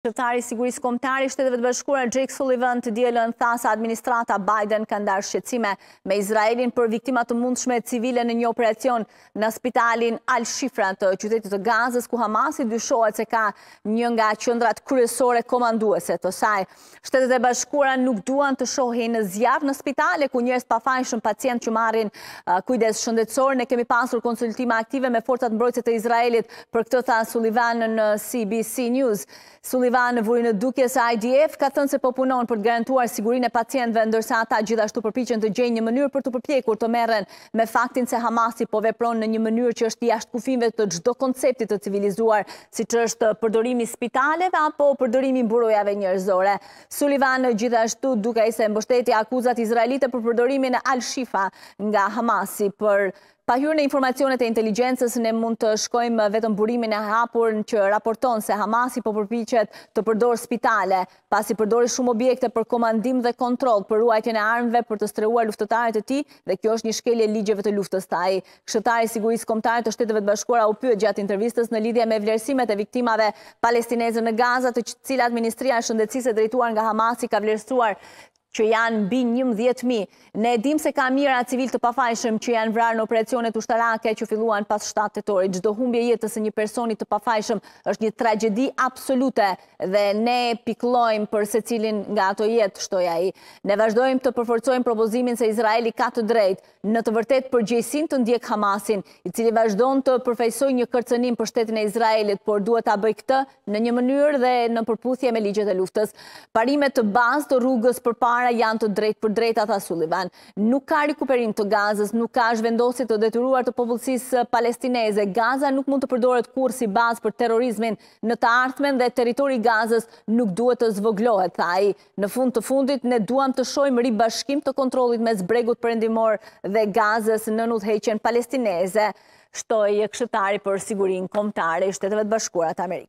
Këshilltari i Sigurisë Kombëtare i Shteteve të Bashkuara Jake Sullivan të dielën tha se administrata Biden ka ndarë shqetësime me Izraelin për viktima të mundshme civile në një operacion në spitalin Al-Shifa të qytetit të Gazës, ku Hamasi dyshohet se ka një nga qendrat kryesore komanduese të saj. Shtetet e Bashkuara nuk duan të shohin zjarr në spitale ku njerëz të pafajshëm pacientë që marrin uh, kujdes shëndetësor. Ne kemi pasur konsultime aktive me forcat mbrojtëse të Izraelit Për këtë tha Sullivan në CBS News. Sullivan vuri në dukje se IDF ka thënë se po punon për të garantuar sigurinë e pacientëve, ndërsa ata gjithashtu përpiqen të gjejnë një mënyrë për t'u përpjekur të merren me faktin se Hamasi po vepron në një mënyrë që është jashtë kufijve të çdo koncepti të civilizuar, siç është përdorimi i spitaleve apo përdorimi i mburojave njerëzore. Sullivan gjithashtu dukej se e mbështeti akuzat izraelite për përdorimin e Al-Shifa nga Hamasi për Pa hyrë në informacionet e inteligjencës, ne mund të shikojmë vetëm burimin e hapur që raporton se Hamasi po përpiqet të përdorë spitale, pasi përdori shumë objekte për komandim dhe kontroll për ruajtjen e armëve për të strehuar luftëtarët e tij dhe kjo është një shkelje e ligjeve të luftës, tha ai. Këshilltari i Sigurisë Kombëtare të Shteteve të Bashkuara u pyet gjatë intervistës në lidhje me vlerësimet e viktimave palestineze në Gaza, të cilat Ministria e Shëndetësisë e drejtuar nga Hamasi ka vlerësuar që janë mbi njëmbëdhjetë mijë. Ne e dimë se ka mijëra civilë të pafajshëm që janë vrarë në operacionet ushtarake që filluan pas shtatë tetorit. Çdo humbje e jetës së një personi të pafajshëm është një tragjedi absolute dhe ne pikëllojmë për secilin nga ato jetë, shtoi ai. Ne vazhdojmë të përforcojmë propozimin se Izraeli ka të drejtë, Në të vërtetë, përgjegjësinë të ndjekë Hamasin, i cili vazhdon të përfaqësojë një kërcënim për shtetin e Izraelit, por duhet ta bëjë këtë në një mënyrë dhe në përputhje me ligjet e luftës. Parimet bazë të rrugës përpara janë të drejtpërdrejta, tha Sullivan. Nuk ka riokupim të Gazës, nuk ka zhvendosje të detyruar të popullsisë palestineze. Gaza nuk mund të përdoret kurrë si bazë për terrorizmin në të ardhmen dhe territori i Gazës nuk duhet të zvogëlohet, tha ai. Në fund të fundit, ne duam të shohim ribashkim të kontrollit mes Bregut Perëndimor dhe Gazës nën udhëheqjen palestineze, shtoi këshilltari për sigurinë kombëtare i Shteteve të Bashkuara të Amerikës.